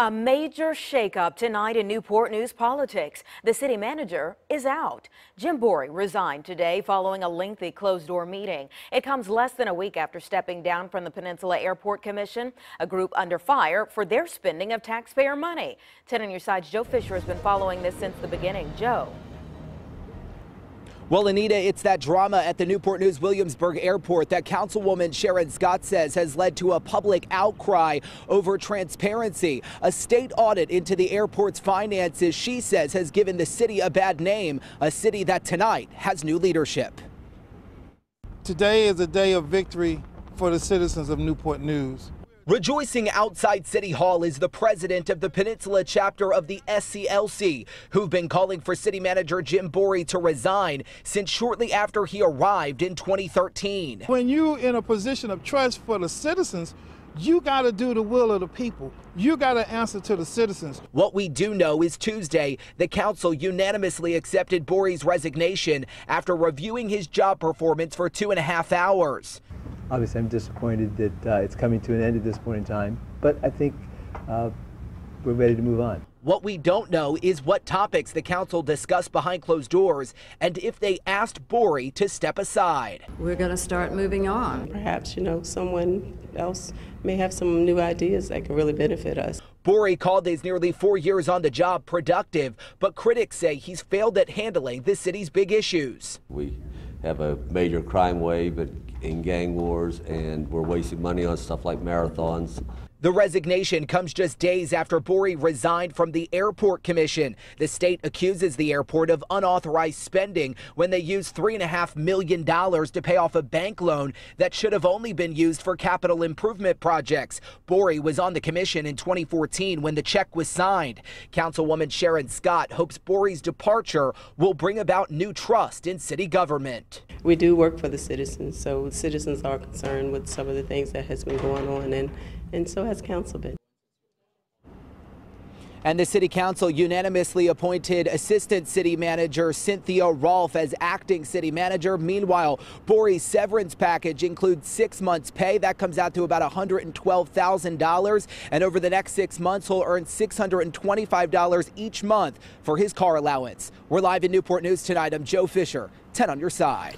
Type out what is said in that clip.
A major shakeup tonight in Newport News politics. The city manager is out. Jim Bourey resigned today following a lengthy closed-door meeting. It comes less than a week after stepping down from the Peninsula Airport Commission, a group under fire for their spending of taxpayer money. 10 on your side's Joe Fisher has been following this since the beginning. Joe. Well, Anita, it's that drama at the Newport News Williamsburg Airport that Councilwoman Sharon Scott says has led to a public outcry over transparency. A state audit into the airport's finances, she says, has given the city a bad name, a city that tonight has new leadership. Today is a day of victory for the citizens of Newport News. Rejoicing outside City Hall is the president of the Peninsula chapter of the SCLC, who've been calling for city manager Jim Bourey to resign since shortly after he arrived in 2013. When you're in a position of trust for the citizens, you got to do the will of the people. You got to answer to the citizens. What we do know is Tuesday, the council unanimously accepted Bourey's resignation after reviewing his job performance for two and a half hours. Obviously, I'm disappointed that uh, it's coming to an end at this point in time, but I think uh, we're ready to move on. What we don't know is what topics the council discussed behind closed doors and if they asked Bourey to step aside. We're going to start moving on. Perhaps, you know, someone else may have some new ideas that could really benefit us. Bourey called his nearly four years on the job productive, but critics say he's failed at handling the city's big issues. We have a major crime wave in gang wars, and we're wasting money on stuff like marathons. The resignation comes just days after Bourey resigned from the Airport Commission. The state accuses the airport of unauthorized spending when they used $3.5 million to pay off a bank loan that should have only been used for capital improvement projects. Bourey was on the commission in 2014 when the check was signed. Councilwoman Sharon Scott hopes Bourey's departure will bring about new trust in city government. We do work for the citizens, so citizens are concerned with some of the things that has been going on, and, and so has council been. And the city council unanimously appointed assistant city manager Cynthia Rohlf as acting city manager. Meanwhile, Bourey's severance package includes six months pay. That comes out to about $112,000. And over the next six months, he'll earn $625 each month for his car allowance. We're live in Newport News tonight. I'm Joe Fisher, 10 on your side.